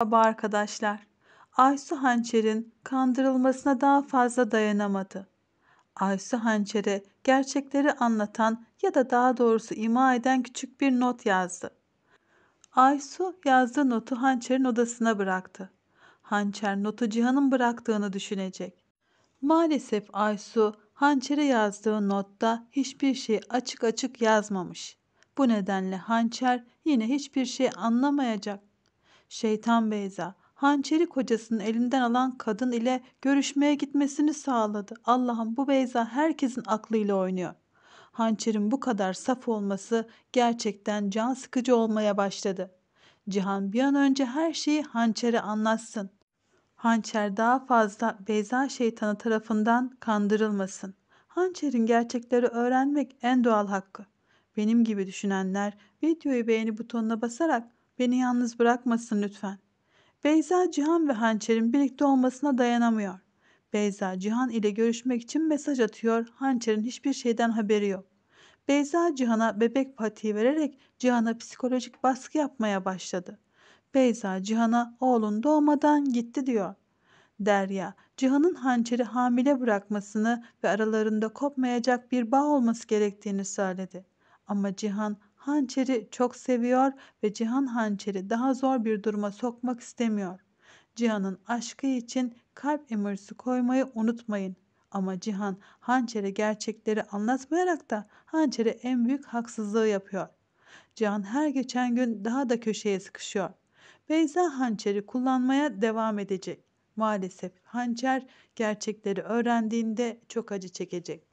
Merhaba arkadaşlar. Aysu Hançer'in kandırılmasına daha fazla dayanamadı. Aysu Hançer'e gerçekleri anlatan ya da daha doğrusu ima eden küçük bir not yazdı. Aysu yazdığı notu Hançer'in odasına bıraktı. Hançer notu Cihan'ın bıraktığını düşünecek. Maalesef Aysu Hançer'e yazdığı notta hiçbir şey açık açık yazmamış. Bu nedenle Hançer yine hiçbir şey anlamayacak. Şeytan Beyza, hançeri kocasının elinden alan kadın ile görüşmeye gitmesini sağladı. Allah'ım bu Beyza herkesin aklıyla oynuyor. Hançerin bu kadar saf olması gerçekten can sıkıcı olmaya başladı. Cihan bir an önce her şeyi Hançer'e anlatsın. Hançer daha fazla Beyza şeytanı tarafından kandırılmasın. Hançer'in gerçekleri öğrenmek en doğal hakkı. Benim gibi düşünenler videoyu beğeni butonuna basarak beni yalnız bırakmasın lütfen. Beyza Cihan ve Hançer'in birlikte olmasına dayanamıyor. Beyza Cihan ile görüşmek için mesaj atıyor. Hançer'in hiçbir şeyden haberi yok. Beyza Cihan'a bebek patiği vererek Cihan'a psikolojik baskı yapmaya başladı. Beyza Cihan'a oğlun doğmadan gitti diyor. Derya, Cihan'ın hançeri hamile bırakmasını ve aralarında kopmayacak bir bağ olması gerektiğini söyledi. Ama Cihan hançeri çok seviyor ve Cihan hançeri daha zor bir duruma sokmak istemiyor. Cihan'ın aşkı için kalp emirsi koymayı unutmayın. Ama Cihan hançere gerçekleri anlatmayarak da hançere en büyük haksızlığı yapıyor. Cihan her geçen gün daha da köşeye sıkışıyor. Beyza hançeri kullanmaya devam edecek. Maalesef hançer gerçekleri öğrendiğinde çok acı çekecek.